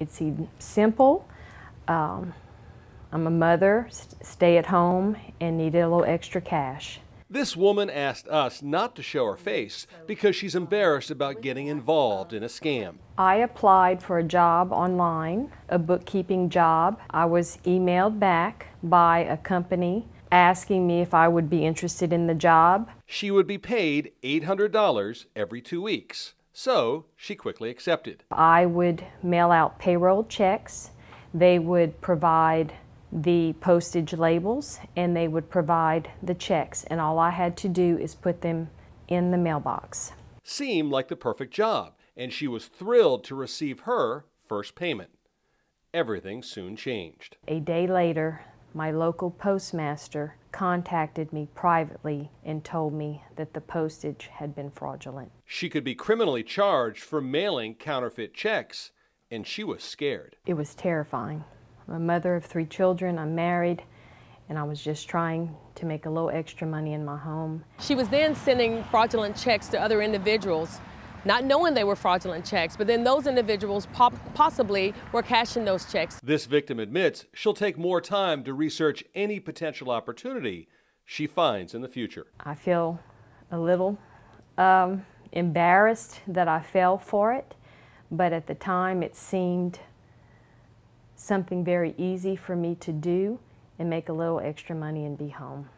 It's seemed simple. Um, I'm a mother, st- stay at home, and needed a little extra cash. This woman asked us not to show her face because she's embarrassed about getting involved in a scam. I applied for a job online, a bookkeeping job. I was emailed back by a company asking me if I would be interested in the job. She would be paid $800 every two weeks, so she quickly accepted. I would mail out payroll checks. They would provide the postage labels and they would provide the checks, and all I had to do is put them in the mailbox. Seemed like the perfect job, and she was thrilled to receive her first payment. Everything soon changed. A day later, my local postmaster contacted me privately and told me that the postage had been fraudulent. She could be criminally charged for mailing counterfeit checks, and she was scared. It was terrifying. I'm a mother of three children, I'm married, and I was just trying to make a little extra money in my home. She was then sending fraudulent checks to other individuals, not knowing they were fraudulent checks, but then those individuals pop- possibly were cashing those checks. This victim admits she'll take more time to research any potential opportunity she finds in the future. I feel a little um, embarrassed that I fell for it, but at the time it seemed something very easy for me to do and make a little extra money and be home.